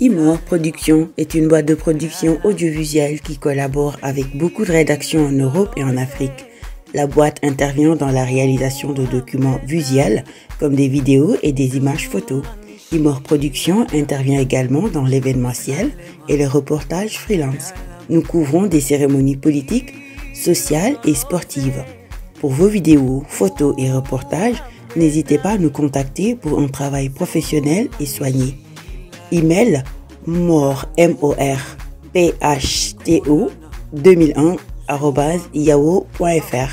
Imor Production est une boîte de production audiovisuelle qui collabore avec beaucoup de rédactions en Europe et en Afrique. La boîte intervient dans la réalisation de documents visuels comme des vidéos et des images photos. Imor Production intervient également dans l'événementiel et le reportage freelance. Nous couvrons des cérémonies politiques, sociales et sportives. Pour vos vidéos, photos et reportages, n'hésitez pas à nous contacter pour un travail professionnel et soigné. Email mor m o r p h t o 2001 yahoo.fr